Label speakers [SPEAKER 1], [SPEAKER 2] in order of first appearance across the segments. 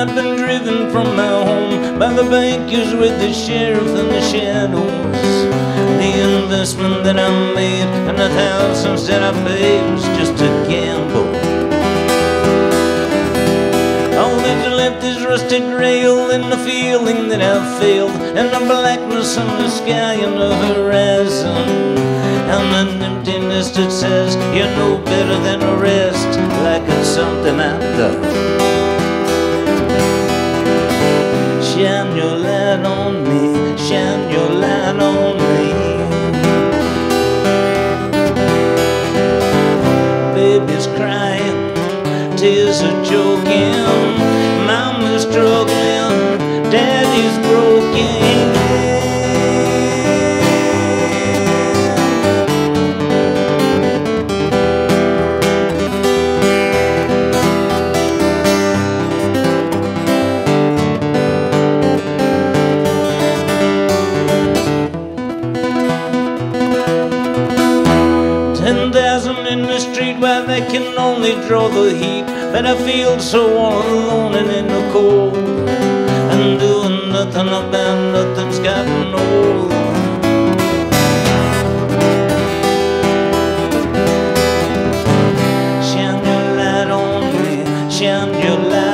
[SPEAKER 1] I've been driven from my home by the bankers with the sheriff and the shadows. The investment that I made and the thousands that I paid was just a gamble. All that's left is rusted rail and the feeling that I've failed, and the blackness in the sky and the horizon, and an emptiness that says you're no better than the rest, like it's something I've done. Shine your light Ten thousand in the street where they can only draw the heat. But I feel so all alone and in the cold. And doing nothing about nothing's gotten old. Shine your light on me, shine your light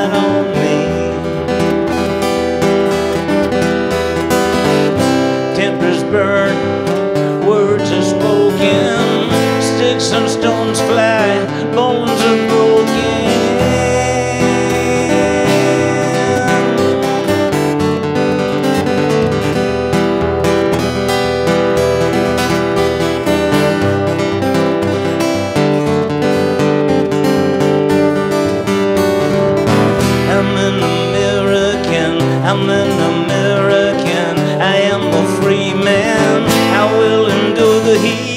[SPEAKER 1] endure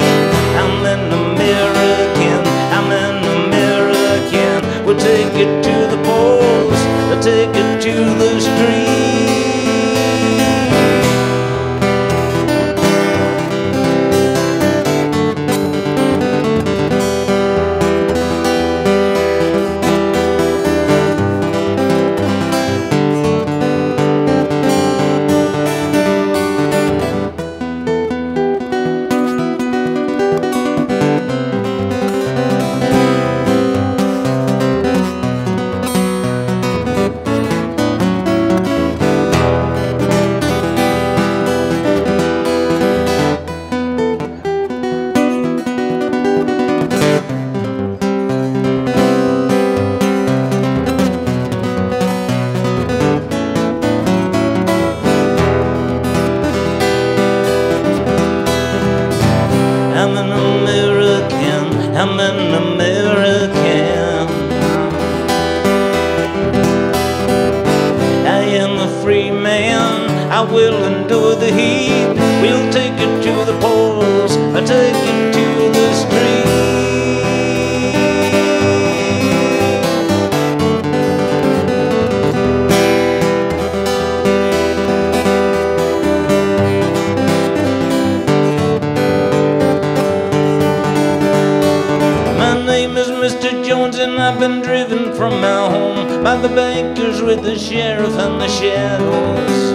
[SPEAKER 1] from my home by the bankers with the sheriff and the shadows.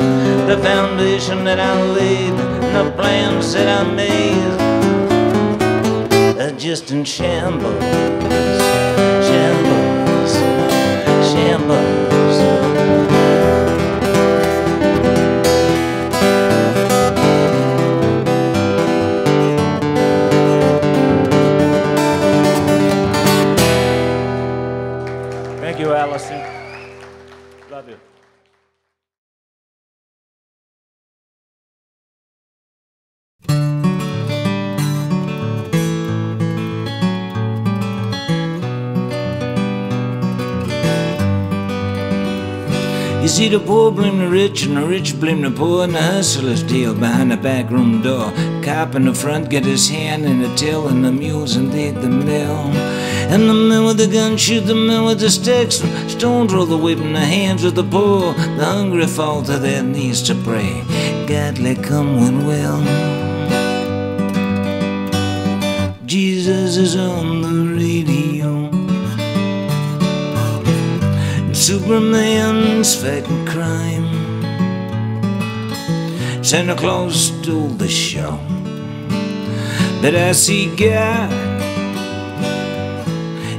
[SPEAKER 1] The foundation that I laid, and the plans that I made, are just in shambles,
[SPEAKER 2] You
[SPEAKER 1] see, the poor blame the rich, and the rich blame the poor, and the hustlers deal behind the back room door. Cop in the front get his hand in the till, and the mules and invade the mill. And the men with the gun shoot the men with the sticks, and stones roll the weight in the hands of the poor. The hungry fall to their knees to pray. God, let come when will. Jesus is on the radio. Superman's fighting crime. Santa Claus stole the show. But I see God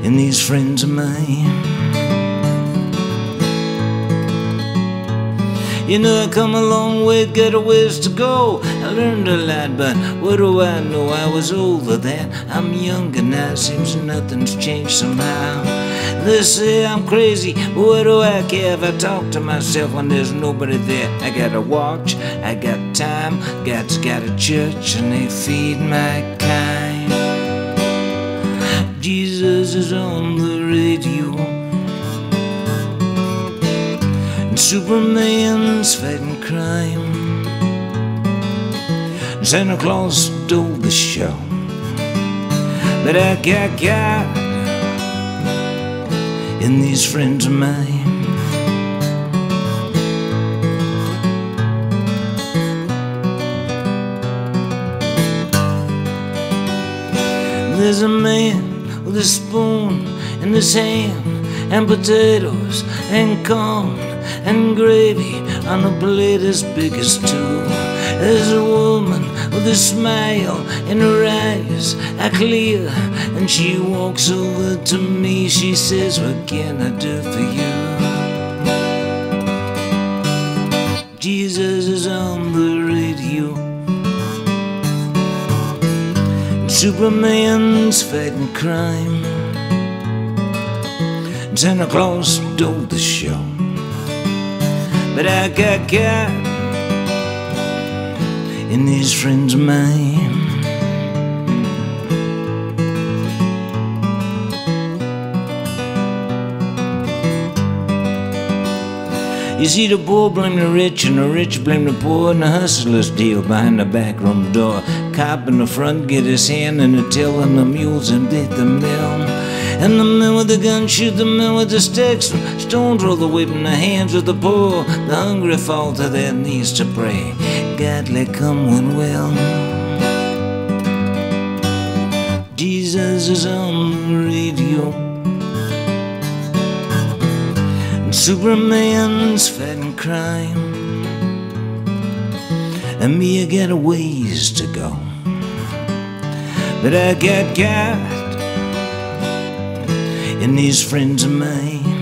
[SPEAKER 1] in these friends of mine. You know, I come a long way, got a ways to go. I learned a lot, but what do I know? I was older then. I'm younger now, seems nothing's changed somehow. They say I'm crazy, what do I care if I talk to myself when there's nobody there? I got a watch, I got time, God's got a church, and they feed my kind. Jesus is on the radio. Superman's fighting crime. Santa Claus stole the show. But I got God in these friends of mine. There's a man with a spoon in his hand, and potatoes, and corn, and gravy on a plate as big as two. There's a woman with a smile in her eyes, are clear, and she walks over to me. She says, What can I do for you? Jesus is on the radio. Superman's fighting crime. Santa Claus stole the show. But I got in these friends of mine. You see, the poor blame the rich, and the rich blame the poor, and the hustlers deal behind the back room door. Cop in the front get his hand in the till, and the mules invade the mill. And the men with the gun shoot the men with the sticks, and stones roll the weight in the hands of the poor. The hungry fall to their knees to pray. Let come when will. Jesus is on the radio. And Superman's fighting crime. And me, I got a ways to go. But I got God and these friends of mine.